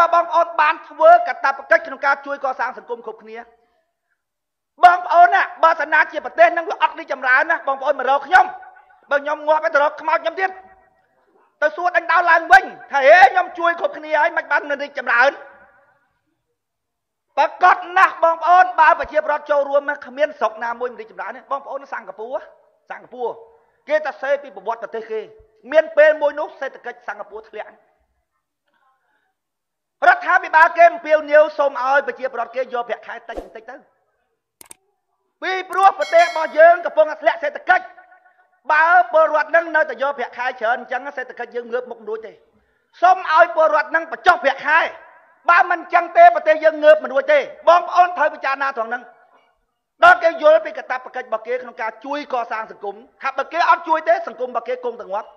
បើបងប្អូនបានធ្វើកតបកិច្ចក្នុងការជួយកសាងសង្គមគ្រប់គ្នាបងប្អូនណាបើសាសនាជាប្រទេសនឹងវាអត់រីចម្រើនណាបងប្អូនមករកខ្ញុំបើខ្ញុំងាប់ទៅរកខ្មោចខ្ញុំទៀតទៅសួរដេញដោលឡើងវិញថាហេខ្ញុំជួយគ្រប់គ្នាហើយមិនបានមិនរីចម្រើនប្រកាសណាស់បងប្អូនបើប្រជាប្រដ្ឋចូលរួមគ្មានស្រុកណាមួយមិនរីចម្រើនទេបងប្អូនសិង្ហបុរីសិង្ហបុរីគេតែសេពីប្រវត្តិប្រទេសគេមានពេលមួយនោះសេដ្ឋកិច្ចសិង្ហបុរីធ្លាក់ រដ្ឋាភិបាលគេអំពាវនាវសូមឲ្យប្រជាប្រដ្ឋគេយកប្រាក់ខែតិចបន្តិចទៅពីព្រោះប្រទេសរបស់យើងកំពុងតែធ្លាក់សេដ្ឋកិច្ចបើពលរដ្ឋនឹងនៅតែយកប្រាក់ខែច្រើនអញ្ចឹងសេដ្ឋកិច្ចយើងងើបមុខមិនរួចទេសូមឲ្យពលរដ្ឋនឹងបញ្ចុះប្រាក់ខែបើមិនអញ្ចឹងទេប្រទេសយើងងើបមិនរួចទេបងប្អូនត្រូវពិចារណាត្រង់ហ្នឹងដល់គេយល់ពីកតបកិច្ចរបស់គេក្នុងការជួយកសាងសង្គមថាបើគេអត់ជួយទេសង្គមរបស់គេគង់តែងាប់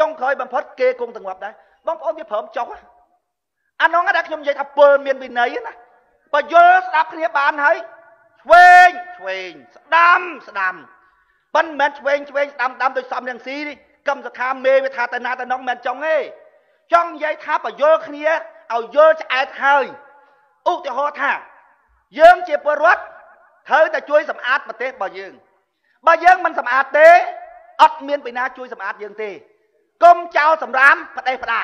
ចុងក្រោយបំផុតគេគង់តែងាប់ដែរបងប្អូនវាព្រមចុះ អានោះដែលខ្ញុំនិយាយថាពលមានវិន័យណាបើយល់ស្ដាប់គ្នាបានហើយឆ្វេងឆ្វេងស្ដាំស្ដាំប៉ុន្តែមិនមែនឆ្វេងឆ្វេងស្ដាំស្ដាំដោយសំរងស៊ីកម្មសខាមេវាថាទៅណាទៅនោះមិនមែនចង់ទេចង់និយាយថាបយល់គ្នាឲ្យយល់ឆ្អែតហើយឧទាហរណ៍ថា យើងជាពលរដ្ឋត្រូវតែជួយសម្អាតប្រទេសរបស់យើងបើយើងមិនសម្អាតទេអត់មានពីណាជួយសម្អាតយើងទេកុំចោលសម្រាមផ្ដេសផ្ដា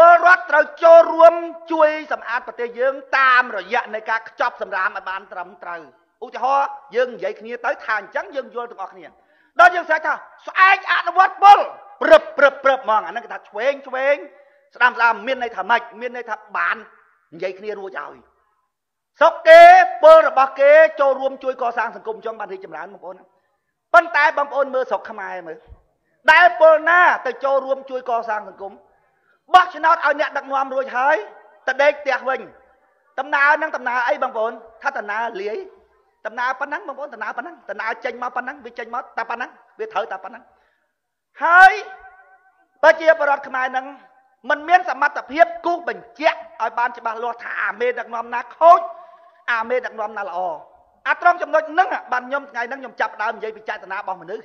ពលរដ្ឋត្រូវចូលរួមជួយសម្អាតប្រទេសយើងតាមរយៈនៃការខ្ចប់សម្រាមឲ្យបានត្រឹមត្រូវឧទាហរណ៍យើងនិយាយគ្នាទៅថាអញ្ចឹងយើងយល់ទាំងអស់គ្នាដល់យើងស្រែកថាស្អែកអនុវត្តពលព្រឹបព្រឹបព្រឹបហ្មងអាហ្នឹងគេថាឆ្វេងឆ្វេងស្ដាំស្ដាំមានន័យថាម៉េចមានន័យថាបាននិយាយគ្នារួចហើយសុកគេពលរបស់គេចូលរួមជួយកសាងសង្គមចង់បានរីកចម្រើនបងប្អូនប៉ុន្តែបងប្អូនមើលស្រុកខ្មែរមើលដែលពលណាទៅចូលរួមជួយកសាងសង្គម បោះឆ្នោតឲ្យអ្នកដឹកនាំរួចហើយតដេកផ្ទះវិញដំណើរនឹងដំណើរអីបងប្អូនថាដំណើរលាយដំណើរប៉ុណ្ណឹងបងប្អូនដំណើរប៉ុណ្ណឹងដំណើរចេញមកប៉ុណ្ណឹងវាចេញមកតែប៉ុណ្ណឹងវាត្រូវតែប៉ុណ្ណឹងហើយប្រជាពលរដ្ឋខ្មែរនឹងមិនមានសមត្ថភាពគូសបញ្ជាក់ឲ្យបានច្បាស់លាស់ថាអាមេដឹកនាំណាខូចអាមេដឹកនាំណាល្អអាត្រង់ចំណុចហ្នឹងបានខ្ញុំថ្ងៃហ្នឹងខ្ញុំចាប់ដើមនិយាយពីចេតនារបស់មនុស្ស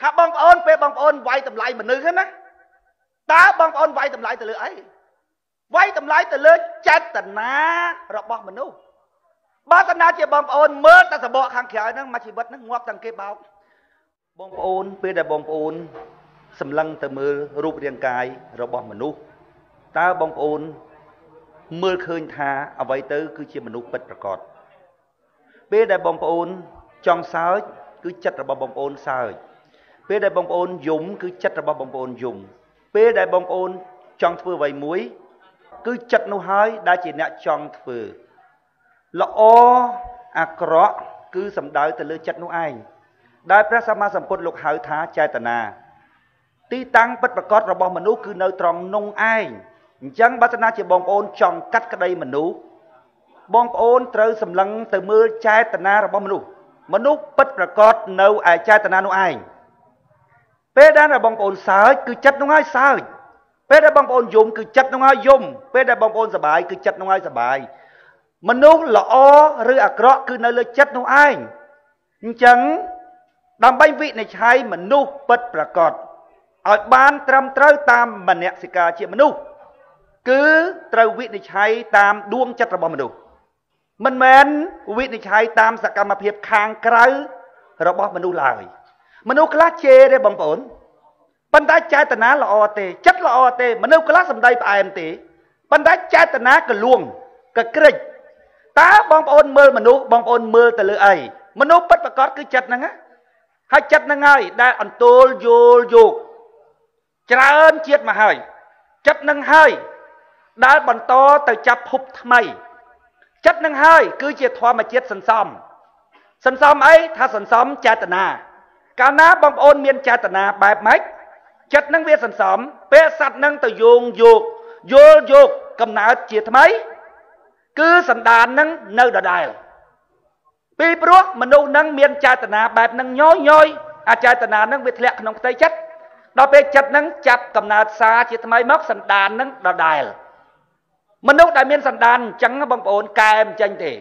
ថាបងប្អូនពេលបងប្អូនវាយតម្លៃមនុស្សណា តើបងប្អូនវាយតម្លៃទៅលើអីវាយតម្លៃទៅលើចេតនារបស់មនុស្សបើកណាជាបងប្អូនមើលតែសបកខាងក្រៅហ្នឹងមកជីវិតហ្នឹងងាប់ទាំងគេបោកបងប្អូនពេលដែលបងប្អូនសម្លឹងទៅមើលរូបរាងកាយរបស់មនុស្សតើបងប្អូនមើលឃើញថាអ្វីទៅគឺជាមនុស្សពិតប្រាកដពេលដែលបងប្អូនចង់សើចគឺចិត្តរបស់បងប្អូនសើចពេលដែលបងប្អូនយំគឺចិត្តរបស់បងប្អូនយំ ពេលដែលបងប្អូនចង់ធ្វើអ្វីមួយ គឺចិត្តនោះហើយដែលជាអ្នកចង់ធ្វើល្អអាក្រក់គឺសំដៅទៅលើចិត្តនោះឯងដែលព្រះសម្មាសម្ពុទ្ធលោកហៅថាចេតនាទីតាំងពិតប្រកបរបស់មនុស្សគឺនៅត្រង់នោះឯងអញ្ចឹងបើសិនជាបងប្អូនចង់កាត់ក្តីមនុស្សបងប្អូនត្រូវសម្លឹងទៅមើលចេតនារបស់មនុស្សមនុស្សពិតប្រកបនៅឯចេតនានោះឯង ពេលដែលបងប្អូនសើចគឺចិត្តនោះហើយសើចពេលដែលបងប្អូនយំគឺចិត្តនោះហើយយំពេលដែលបងប្អូនសប្បាយគឺចិត្តនោះហើយសប្បាយមនុស្សល្អឬអាក្រក់គឺនៅលើចិត្តនោះឯងអញ្ចឹងដើម្បីវិនិច្ឆ័យមនុស្សពិតប្រាកដឲ្យបានត្រឹមត្រូវតាមមនសិការជាមនុស្សគឺត្រូវវិនិច្ឆ័យតាមដួងចិត្តរបស់មនុស្សមិនមែនវិនិច្ឆ័យតាមសកម្មភាពខាងក្រៅរបស់មនុស្សឡើយ មនុស្សខ្លះជេរទេបងប្អូនប៉ុន្តែចេតនាល្អទេចិត្តល្អទេមនុស្សខ្លះសំដីផ្អែមទេប៉ុន្តែចេតនាកលួងកក្រិចតើបងប្អូនមើលមនុស្សបងប្អូនមើលទៅលើអីមនុស្សពិតប្រកបគឺចិត្តហ្នឹងហើយចិត្តហ្នឹងហើយដែលអន្ទោលយល់យោគច្រើនជាតិមកហើយចិត្តនឹងហើយដែលបន្តទៅចាប់ភពថ្មីចិត្តនឹងហើយគឺជាធម្មជាតិសន្សំសន្សំអីថាសន្សំចេតនា កាលណាបងប្អូនមានចេតនាបែបម៉េចចិត្តនឹងវាសន្សំពេលសัตว์នឹងទៅយោងយកយល់យកកំណើតជាថ្មីគឺសន្តាននឹងនៅដដែលពីព្រោះមនុស្សនឹងមានចេតនាបែបនឹងញយញយអាចេតនានឹងវាធ្លាក់ក្នុងផ្ទៃចិត្តដល់ពេលចិត្តនឹងចាប់កំណើតសារជាថ្មីមកសន្តាននឹងដដែលមនុស្សដែលមានសន្តានអញ្ចឹងបងប្អូនកែមិនចេញទេ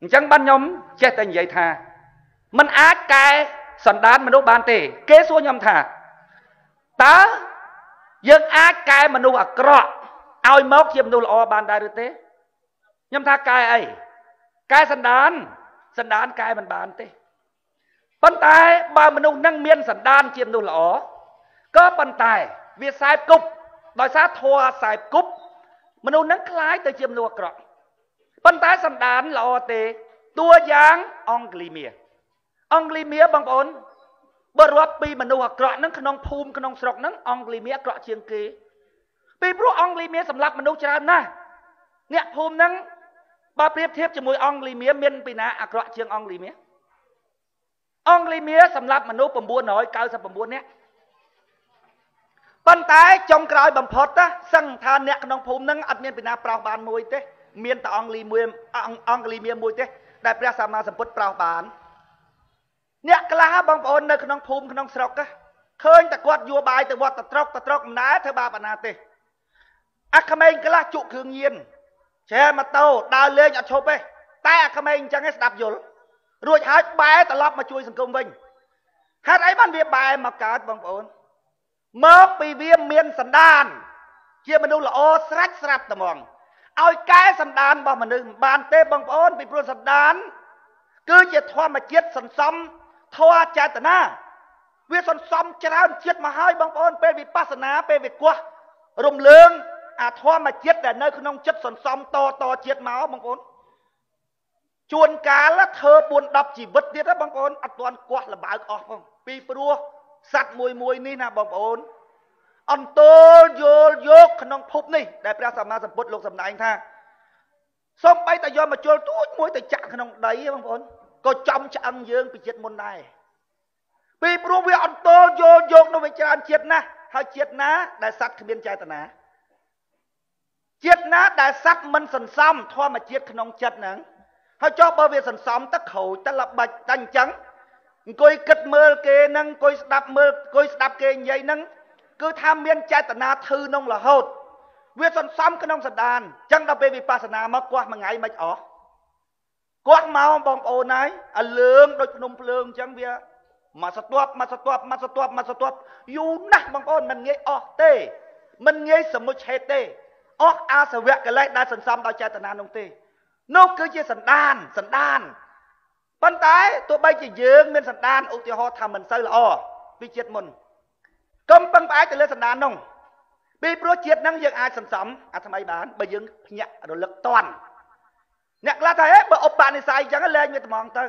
អញ្ចឹងបានខ្ញុំចេះតែនិយាយថាมันអាចកែ សន្តានមនុស្សបានទេ គេសួរខ្ញុំថាតើយើងអាចកែមនុស្សអាក្រក់ ឲ្យមកជាមនុស្សល្អបានដែរឬទេខ្ញុំថាកែអីកែសន្តានសន្តានកែមិនបានទេប៉ុន្តែបើមនុស្សនឹងមានសន្តានជាមនុស្សល្អក៏ប៉ុន្តែវាខ្សែគប់ដោយសារធัวខ្សែគប់មនុស្សនឹងคล้ายទៅជាមនុស្សអាក្រក់ប៉ុន្តែសន្តានល្អទេតួយ៉ាងអង់គ្លីមៀ អង់គ្លីមៀបងប្អូនបើរាប់ពីមនុស្សអាក្រក់ហ្នឹងក្នុងភូមិក្នុងស្រុកហ្នឹងអង់គ្លីមៀអាក្រក់ជាងគេ ពីព្រោះអង់គ្លីមៀសម្រាប់មនុស្សច្រើនណាស់អ្នកភូមិហ្នឹងបើប្រៀបធៀបជាមួយអង់គ្លីមៀមានពីណាអាក្រក់ជាងអង់គ្លីមៀអង់គ្លីមៀសម្រាប់មនុស្ស999នាក់ប៉ុន្តែចុងក្រោយបំផុតណាសឹងថាអ្នកក្នុងភូមិហ្នឹងអត់មានពីណាប្រោសបានមួយទេ មានតែអង់គ្លីមួយអង់គ្លីមួយទេដែលព្រះសម្មាសម្ពុទ្ធប្រោសបាន អ្នកខ្លះបងប្អូននៅក្នុងភូមិក្នុងស្រុកឃើញតែគាត់យោបាយទៅវត្តតត្រុកតត្រុកមិនដែរធ្វើបាបណាទេអាក្មេងខ្លះជក់គ្រឿងញៀនចែម៉ូតូដើរលេងអត់ឈប់ទេតែអាក្មេងអញ្ចឹងឯងស្ដាប់យល់រួចហើយបែរត្រឡប់មកជួយសង្គមវិញហេតុអីបានវាបែរមកកើតបងប្អូនមកពីវាមានសន្តាន ជាមនុស្សល្អស្រាច់ស្រាប់ត្មងឲ្យកែសន្តានរបស់មនុស្សមិនបានទេបងប្អូនពីព្រោះសន្តាន គឺជាធម្មជាតិសន្សំ ធម៌ចេតនាវាសន្សំច្រើនជាតិមកហើយបងប្អូនពេលវិបស្សនាពេលវិកោះរំលើងអាធម្មជាតិដែលនៅក្នុងចិត្តសន្សំតតជាតិមកបងប្អូនជួនកាលធ្វើ4 10ជីវិតទៀតបងប្អូនអត់ទាន់កោះលបើកអស់ផងពីព្រោះសត្វមួយមួយនេះណាបងប្អូនអន្តលយល់យកក្នុងភពនេះដែលព្រះសម្មាសម្ពុទ្ធលោកសម្ដែងថាសូមបីតែយកមកជលទូចមួយទៅចាក់ក្នុងដីបងប្អូន ក៏ចំឆ្អឹងយើងពីចិត្តមុនដែរពីព្រោះវាអន្តលយល់យកនៅវាច្រើនជាតិណាស់ហើយជាតិណា ដែលសត្វគ្មានចេតនាជាតិណាដែលសត្វមិនសន្សំធម្មជាតិក្នុងចិត្តហ្នឹងហើយចុះបើវាសន្សំទឹកក្រូចទឹកល្បិចតែអញ្ចឹងអង្គុយគិតមើលគេហ្នឹងអង្គុយស្ដាប់មើលអង្គុយស្ដាប់គេនិយាយហ្នឹងគឺថាមានចេតនាធឺក្នុងរហូត វាសន្សំក្នុងសន្តានអញ្ចឹងដល់ពេលវិបស្សនាមកគាស់មួយថ្ងៃមិនអស់ គាត់មកបងប្អូនហើយអាលើងដូចភ្នំភ្លើងអញ្ចឹងវាមកសត្វមកសត្វមកសត្វមកសត្វយូរណាស់បងប្អូនមិនងាយអស់ទេមិនងាយសមុជហេតុទេអស់អាសវៈកិលេសដែលសន្សំដោយចេតនានោះទេនោះគឺជាសន្តានសន្តានប៉ុន្តែទោះបីជាយើងមានសន្តានឧទាហរណ៍ថាមិនសូវល្អពីជាតិមុនកុំពឹងផ្អែកទៅលើសន្តាននោះពីព្រោះជាតិហ្នឹងយើងអាចសន្សំអាថ្មីបានបើយើងភ្ញាក់រលឹកតន់ អ្នកខ្លះថាហេបើឧបនិស្ស័យអញ្ចឹងលែងវាត្មងទៅ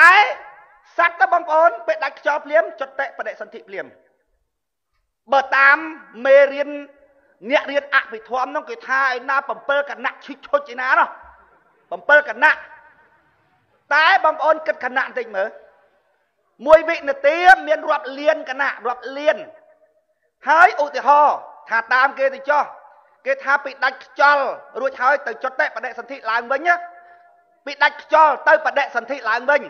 តែសត្វទៅបងប្អូនពេលដាច់ខ្យល់ភ្លាមចុតិបដិសន្ធិភ្លាមបើតាមមេរៀនអ្នករៀនអភិធម្មនោះគេថាឯណា7គណៈឈិចឈុចឯណានោះ7គណៈតែបងប្អូនគិតគណៈបន្តិចមើលមួយវិនាទីមានរាប់លានគណៈរាប់លានហើយឧទាហរណ៍ថាតាមគេទៅចោះ គេថាពីដាច់ខ្យល់រួចហើយទៅចុតតែបដិសន្ធិឡើងវិញណាពីដាច់ខ្យល់ទៅបដិសន្ធិឡើងវិញ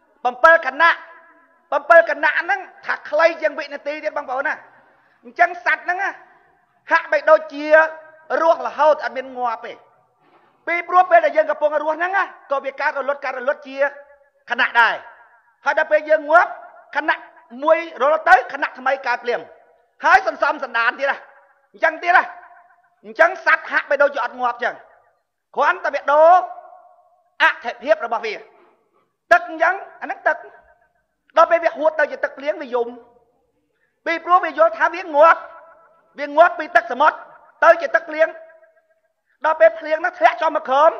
7គណៈ7គណៈហ្នឹងថាខ្លីជាងវិនាទីទៀតបងប្អូនណាអញ្ចឹងសัตว์ហ្នឹងហាក់បីដូចជារស់រហូតអត់មានងាប់ទេពីព្រោះពេលដែលយើងកំពុងរស់ហ្នឹងក៏វាកើតរលត់កើតរលត់ជាគណៈដែរហើយដល់ពេលយើងងាប់គណៈមួយរលត់ទៅគណៈថ្មីកើតភ្លាមហើយសន្សំសណ្ដានទៀតហ៎អញ្ចឹងទៀតហ៎ អញ្ចឹងសัตว์ហាក់បីដូចជាអត់ងាប់អញ្ចឹងគ្រាន់តែវាដូរអធិភាពរបស់វាទឹកអញ្ចឹងអាហ្នឹងទឹកដល់ពេលវាហួតទៅជាទឹកភ្លៀងវាយំពីព្រោះវាយល់ថាវាងាប់វាងាប់ពីទឹកសមុទ្រទៅជាទឹកភ្លៀងដល់ពេលភ្លៀងហ្នឹងធ្លាក់ចុះមកក្រោម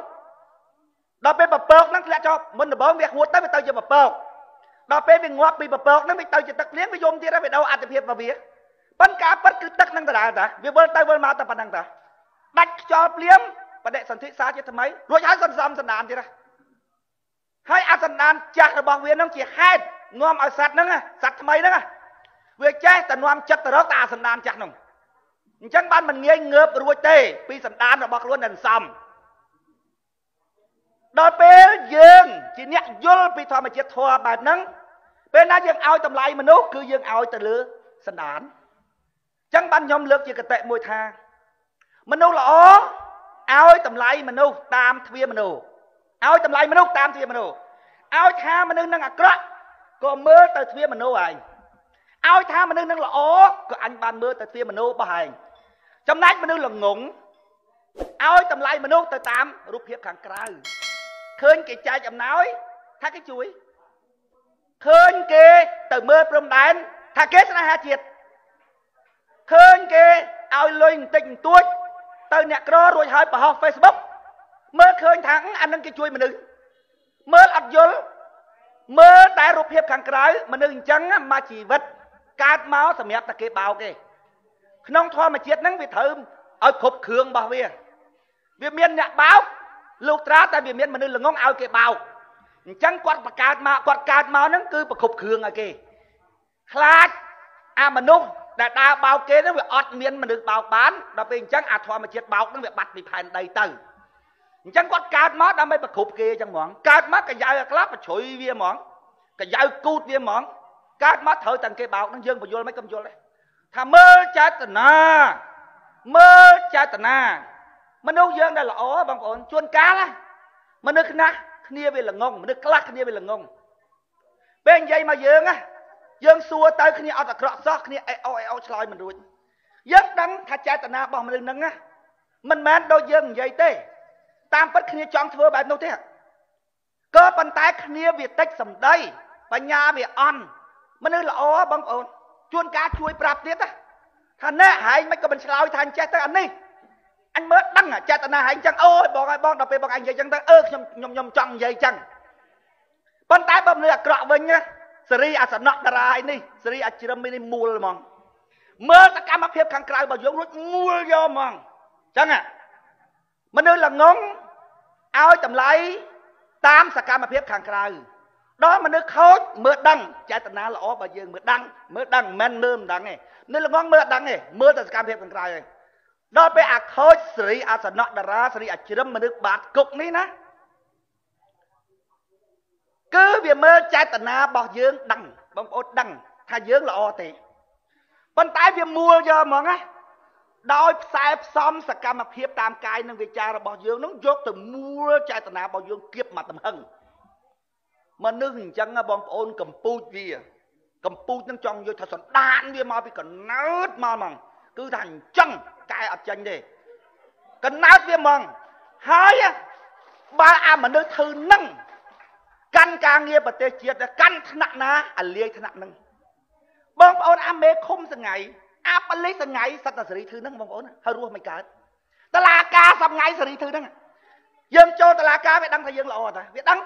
ដល់ពេលបពកហ្នឹងធ្លាក់ចុះមុនដំបូងវាហួតទៅវាទៅជាបពកដល់ពេលវាងាប់ពីបពកហ្នឹងវាទៅជាទឹកភ្លៀងវាយំទៀតហើយវាដូរអត្ថភាពរបស់វា ប៉ុន្តែការពិតគឺទឹកហ្នឹងដដែលតាវាវិលទៅវិលមកតែប៉ុណ្្នឹងតាដាច់ខ្យល់ភ្លៀងបដិសន្ធិសាជាថ្មីរួចហើយសន្សំសណ្ដានទៀតណាហើយអសណ្ដានចាស់របស់វានឹងជាហេតុនាំឲ្យសត្វហ្នឹងសត្វថ្មីហ្នឹងវាចេះតែនាំចិត្តទៅរកតែអសណ្ដានចាស់ហ្នឹងអញ្ចឹងបានមិនងាយងើបរួចទេ ពីសណ្ដានរបស់ខ្លួនដែលសំដល់ពេលយើងជាអ្នកយល់ពីធម្មជាតិធម៌បែបហ្នឹងពេលណាយើងឲ្យតម្លៃមនុស្សគឺយើងឲ្យទៅលើសណ្ដានអញ្ចឹងបានខ្ញុំលើកជាកតិមួយថា មនុស្សល្អឲ្យតម្លៃមនុស្សតាមទ្វាមនុស្សឲ្យតម្លៃមនុស្សតាមទ្វាមនុស្សឲ្យថាមនុស្សនឹងអាក្រក់ក៏មើលទៅទ្វាមនុស្សឯងឲ្យថាមនុស្សនឹងល្អក៏អញបានមើលទៅទ្វាមនុស្សរបស់ឯងចំណែកមនុស្សល្ងងឲ្យតម្លៃមនុស្សទៅតាមរូបភាពខាងក្រៅឃើញគេចែកអំណោយថាគេជួយឃើញគេទៅមើលព្រំដែនថាគេស្នេហាជាតិ ឃើញគេឲ្យលុយបន្តិចបន្តួចទៅអ្នកក្ររួចហើយបង្ហោះ Facebook មើលឃើញថាអានឹងគេជួយមនុស្សមើលអត់យល់មើលតែរូបភាពខាងក្រៅមនុស្សអញ្ចឹងមកជីវិតកើតមកសម្រាប់តែគេបោកទេក្នុងធម្មជាតិហ្នឹងវាត្រូវឲ្យគ្រប់គ្រឿងរបស់វាវាមានអ្នកបោកលោកត្រាតែវាមានមនុស្សល្ងងឲ្យគេបោកអញ្ចឹងគាត់បង្កើតមកគាត់កើតមកហ្នឹងគឺប្រគ្រប់គ្រឿងឲ្យគេខ្លាចអាមនុស្ស ដែលដើរបោកគេហ្នឹងវាអត់មានមនុស្សបោកបានដល់ពេលអញ្ចឹងអាធម្មជាតិបោកហ្នឹងវាបាត់ពីផែនដីទៅអញ្ចឹងគាត់កើតមកដើម្បីប្រគ្រប់គេអញ្ចឹងហ្មងកើតមកកយ៉ៅខ្លះប្រជ្រុយវាហ្មងកយ៉ៅគូតវាហ្មងកើតមកត្រូវតែគេបោកហ្នឹងយើងបញ្យល់មិនកំយល់ទេថាមើលចេតនាមើលចេតនាមនុស្សយើងដែលល្អបងប្អូនជួនកាលមនុស្សខ្លះគ្នាវាល្ងងមនុស្សខ្លះគ្នាវាល្ងងពេលនិយាយមកយើងណា យើងសួរទៅគ្នាអត់អាក្រក់សោះគ្នាអេអូអេអូឆ្លើយមិនរួចយើងដឹងថាចេតនារបស់មនុស្សហ្នឹងណាមិនមែនដូចយើងនិយាយទេ តាមពិតគ្នាចង់ធ្វើបែបនោះទេក៏ប៉ុន្តែគ្នាវាតិចសម្ដីបញ្ញាវាអន់មនុស្សល្អបងប្អូនជួនកាលជួយប្រាប់ទៀតថាណែហែងមិនក៏មិនឆ្លើយថាអញ្ចេះទៅអានេះអញមើលដឹងចេតនាហែងចឹងអូយបងឲ្យបងដល់ពេលបងអញនិយាយចឹងទៅអឺខ្ញុំខ្ញុំខ្ញុំចង់និយាយចឹងប៉ុន្តែបើមនុស្សអាក្រក់វិញ សេរីអសនៈតារាឯនេះសេរីអជ្រឹមនេះមូលហ្មងមើលសកម្មភាពខាងក្រៅរបស់យើងរួចមូលយកហ្មងចឹងមនុស្សល្ងងឲ្យតម្លៃតាមសកម្មភាពខាងក្រៅដល់មនុស្សខូចមើលដឹងចេតនាល្អរបស់យើងមើលដឹងមើលដឹងមិនមើលមិនដឹងទេនៅល្ងងមើលដឹងទេមើលតែសកម្មភាពខាងក្រៅឯងដល់ពេលអាខូចសេរីអាសនៈតារាសេរីអាជ្រឹមមនុស្សបាតគុកនេះណា គឺវាមើលចេតនារបស់យើងដឹងបងប្អូនដឹងថាយើងល្អទេប៉ុន្តែវាមួលយកហ្មងណាដោយផ្សែផ្សំសកម្មភាពតាមកាយនិងវិចាររបស់យើងនឹងយកទៅមួលចេតនារបស់យើងគៀបមកទំហឹងមនុស្សអញ្ចឹងបងប្អូនកំពូចវាកំពូចនឹងចង់យកថាសន្តានវាមកពីកណើតមកហ្មងគឺថាអញ្ចឹងកែអត់ចាញ់ទេកណើតវាហ្មងហើយបើអាមនុស្សធ្វើនឹង កាន់ការងារប្រទេសជាតិកាន់ថ្នាក់ណាអាលាយថ្នាក់នឹងបងប្អូនអាមេឃុំសងៃអាបលិសងៃសត្វសេរីធឺហ្នឹងបងប្អូនហើយរស់មិនកើតតឡាការសងៃសេរីធឺហ្នឹងយើងចូលតឡាការវាដឹងថាយើងល្អតាវាដឹង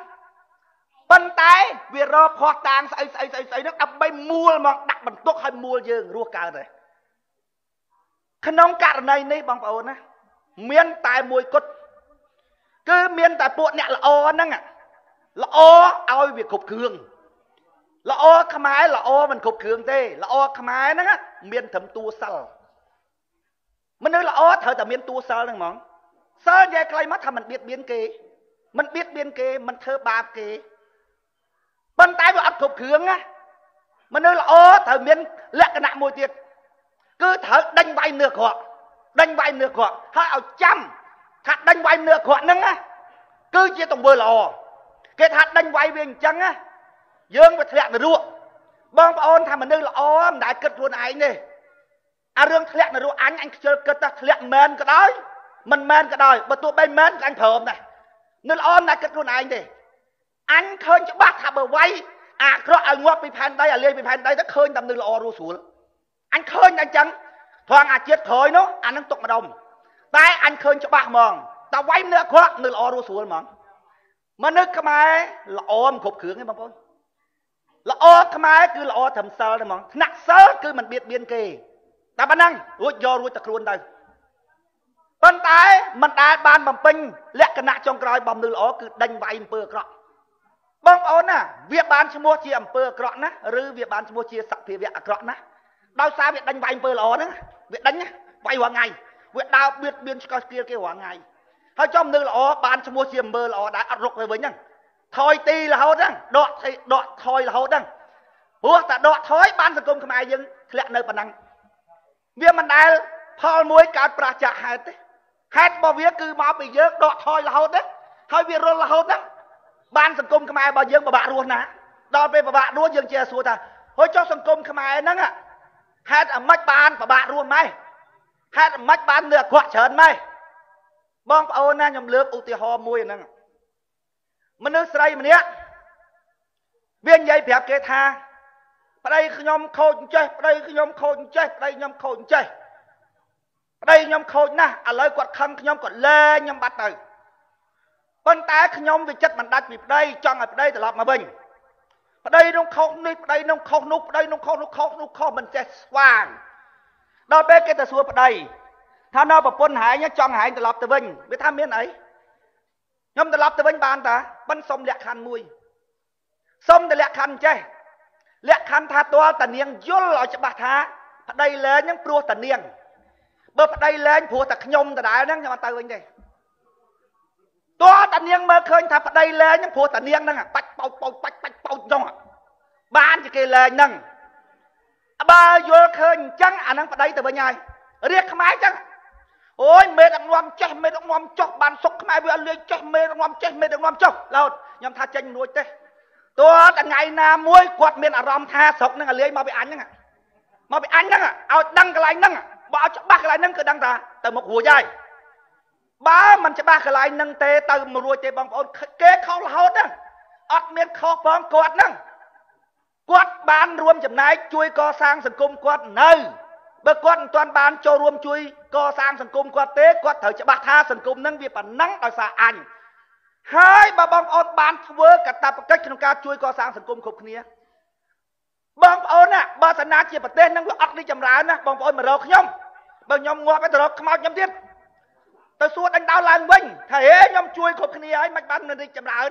ប៉ុន្តែវារកផោះតាងស្អីស្អីស្អីស្អីហ្នឹងដើម្បីមួលមកដាក់បន្ទុកឲ្យមួលយើងរស់កើតទេក្នុងករណីនេះបងប្អូនណាមានតែមួយគត់គឺមានតែពួកអ្នកល្អហ្នឹង ល្អឲ្យវាគ្រប់គ្រឿងល្អខ្មែរល្អមិនគ្រប់គ្រឿងទេល្អខ្មែរហ្នឹងមានត្រឹមតួសិលមនុស្សល្អត្រូវតែមានតួសិលហ្នឹងហ្មងសិលនិយាយខ្លីមកថាមិនបៀតបៀនគេមិនបៀតបៀនគេមិនធ្វើបាបគេប៉ុន្តែវាអត់គ្រប់គ្រឿងណាមនុស្សល្អត្រូវមានលក្ខណៈមួយទៀតគឺត្រូវដេញវាយនឿក្រក់ដេញវាយនឿក្រក់ហើយឲ្យចាំថាដេញវាយនឿក្រក់ហ្នឹងណាគឺជាទង្វើល្អ គេថាដេញវាយវាអញ្ចឹងណាយើងវាធ្លាក់នរកបងប្អូនថាមនុស្សល្អមិនដែលគិតខ្លួនឯងទេអារឿងធ្លាក់នរកអញអញខ្ជិលគិតថាធ្លាក់មែនក៏ដោយមិនមែនក៏ដោយបើទោះបីមែនក៏អញព្រមដែរនៅល្អមិនដែលគិតខ្លួនឯងទេអញឃើញច្បាស់ថាបើវាយអាក្រក់ឲ្យងាប់ពីផែនដីឲ្យលាយពីផែនដីទៅឃើញតែនៅល្អរស់ស្រួលអញឃើញតែអញ្ចឹងត្រង់អាជាតិក្រោយនោះអានឹងទុកម្ដុំតែអញឃើញច្បាស់ហ្មងតែវាយនៅអាក្រក់នៅល្អរស់ស្រួលហ្មង មនុស្សខ្មែរល្អមិនគ្រប់គ្រឿងទេបងប្អូនល្អខ្មែរគឺល្អត្រឹមសិលទេហ្មងថ្នាក់សិលគឺមិនបៀតបៀនគេតែប៉ុណ្ណឹងរួចយករួចតែខ្លួនទៅប៉ុន្តែមិនដែលបានបំពេញលក្ខណៈចុងក្រោយបំនឺល្អគឺដេញវាយអំពើអាក្រក់បងប្អូនណាវាបានឈ្មោះជាអំពើអាក្រក់ណាឬវាបានឈ្មោះជាសភាវៈអាក្រក់ណាដោយសារវាដេញវាយអំពើល្អហ្នឹងវាដេញវាយរាល់ថ្ងៃវាដើរបៀតបៀនឆ្កោះស្គៀលគេរាល់ថ្ងៃ ហើយចំនៅល្អបានឈ្មោះជាអំពើល្អដែរអត់រុកទៅវិញហ្នឹងថយទីរហូតហ្នឹងដកដកថយរហូតហ្នឹងព្រោះតែដកថយបានសង្គមខ្មែរយើងធ្លាក់នៅប៉ុណ្ណឹងវាមិនដែលផលមួយកើតប្រឆាហេតុទេហេតុរបស់វាគឺមកពីយើងដកថយរហូតទេហើយវារុលរហូតហ្នឹងបានសង្គមខ្មែររបស់យើងពិបាករស់ណាដល់ពេលពិបាករស់យើងជាសួរថាហូចចុះសង្គមខ្មែរហ្នឹងហេតុអ្ម៉េចបានពិបាករស់ម៉េចហេតុម៉េចបានលើអាក្រក់ច្រើនម៉េច បងប្អូនណាខ្ញុំលើកឧទាហរណ៍មួយហ្នឹងមនុស្សស្រីម្នាក់វានិយាយប្រាប់គេថាប្តីខ្ញុំខូចចេះប្តីខ្ញុំខូចចេះប្តីខ្ញុំខូចចេះប្តីខ្ញុំខូចណាស់ឥឡូវគាត់ខឹងខ្ញុំគាត់លែងខ្ញុំបាត់ទៅប៉ុន្តែខ្ញុំវាចិត្តមិនដាច់ពីប្តីចង់ឲ្យប្តីត្រឡប់មកវិញប្តីនោះខុសនេះប្តីនោះខុសនោះប្តីនោះខុសនោះខុសនោះខុសមិនចេះស្វាងដល់ពេលគេទៅសួរប្តី ថានៅប្រពន្ធហែងចង់ហែងត្រឡប់ទៅវិញវាថាមានអីខ្ញុំត្រឡប់ទៅវិញបានតាបិណ្ឌសុំលក្ខខណ្ឌមួយសុំតែលក្ខខណ្ឌចេះលក្ខខណ្ឌថាតើតានាងយល់ឲ្យច្បាស់ថាប្តីលែងហ្នឹងព្រោះតានាងបើប្តីលែងព្រោះតែខ្ញុំដដែលហ្នឹងខ្ញុំអត់ទៅវិញទេតើតានាងមើលឃើញថាប្តីលែងហ្នឹងព្រោះតានាងហ្នឹងបាច់បោចបោចបាច់បាច់បោចហ្នឹងបានជាគេលែងហ្នឹងបើយល់ឃើញអញ្ចឹងអាហ្នឹងប្តីទៅវិញហើយរៀបខ្មែរអញ្ចឹង អូយមេដឹកនាំចេះមេដឹកនាំចុះបានសុកខ្មែរវាអត់លេចចេះមេដឹកនាំចេះមេដឹកនាំចុះឡោតខ្ញុំថាចេញនួចទេតើថ្ងៃណាមួយគាត់មានអារម្មណ៍ថាស្រុកហ្នឹងអាលេងមកពីអញហ្នឹងមកពីអញហ្នឹងឲ្យដឹងកន្លែងហ្នឹងបើឲ្យច្បាស់កន្លែងហ្នឹងគឺដឹងថាទៅមុខរួចហើយបើមិនច្បាស់កន្លែងហ្នឹងទេទៅមករួចទេបងប្អូនគេខុសរហូតហ្នឹងអត់មានខុសផងគាត់ហ្នឹងគាត់បានរួមចំណែកជួយកសាងសង្គមគាត់នៅ បើគាត់មិនទាន់បានចូលរួមជួយកសាងសង្គមគាត់ទេគាត់ត្រូវច្បាស់ថាសង្គមហ្នឹងវាប៉ុណ្ណឹងដោយសារអញហើយបើបងប្អូនបានធ្វើកតបកិច្ចក្នុងការជួយកសាងសង្គមគ្រប់គ្នាបងប្អូនណាបើសាសនាជាប្រទេសហ្នឹងវាអត់រីចម្រើនណាបងប្អូនមករកខ្ញុំបើខ្ញុំងាប់ទៅរកខ្មោចខ្ញុំទៀតទៅសួរដេញដោលឡើងវិញថាហេខ្ញុំជួយគ្រប់គ្នាហើយមិនបានមិនរីចម្រើន